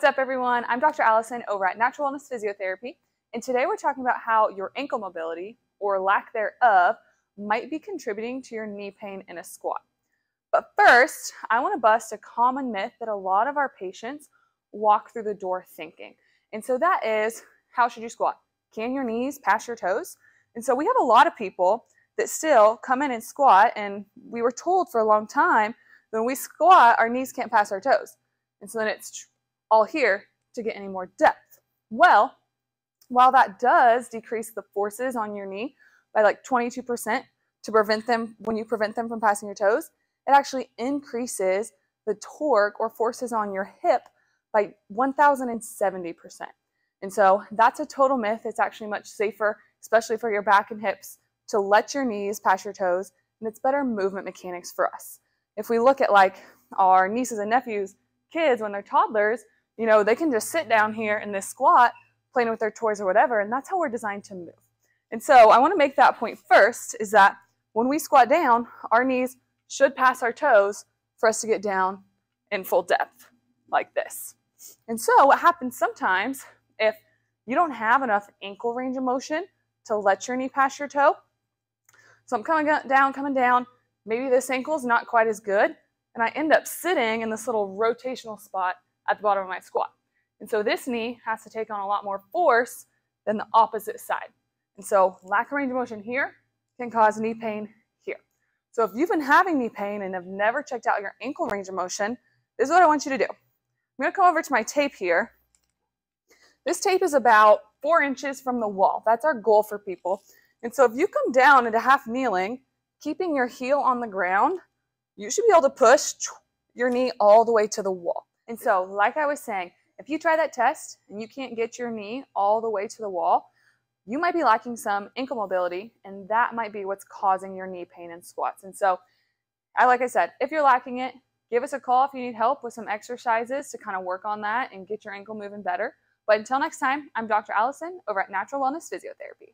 What's up, everyone? I'm Dr. Allison over at Natural Wellness Physiotherapy, and today we're talking about how your ankle mobility, or lack thereof, might be contributing to your knee pain in a squat. But first, I want to bust a common myth that a lot of our patients walk through the door thinking. And so that is how should you squat? Can your knees pass your toes? And so we have a lot of people that still come in and squat, and we were told for a long time that when we squat, our knees can't pass our toes. And so then it's all here to get any more depth. Well, while that does decrease the forces on your knee by like 22% to prevent them when you prevent them from passing your toes, it actually increases the torque or forces on your hip by 1070%. And so that's a total myth. It's actually much safer, especially for your back and hips, to let your knees pass your toes, and it's better movement mechanics for us. If we look at like our nieces and nephews, kids when they're toddlers, you know, they can just sit down here in this squat playing with their toys or whatever, and that's how we're designed to move. And so I want to make that point first is that when we squat down, our knees should pass our toes for us to get down in full depth like this. And so what happens sometimes if you don't have enough ankle range of motion to let your knee pass your toe, so I'm coming down, coming down, maybe this ankle is not quite as good, and I end up sitting in this little rotational spot at the bottom of my squat. And so this knee has to take on a lot more force than the opposite side. And so lack of range of motion here can cause knee pain here. So if you've been having knee pain and have never checked out your ankle range of motion, this is what I want you to do. I'm gonna come over to my tape here. This tape is about four inches from the wall. That's our goal for people. And so if you come down into half kneeling, keeping your heel on the ground, you should be able to push your knee all the way to the wall. And so, like I was saying, if you try that test and you can't get your knee all the way to the wall, you might be lacking some ankle mobility, and that might be what's causing your knee pain in squats. And so, I like I said, if you're lacking it, give us a call if you need help with some exercises to kind of work on that and get your ankle moving better. But until next time, I'm Dr. Allison over at Natural Wellness Physiotherapy.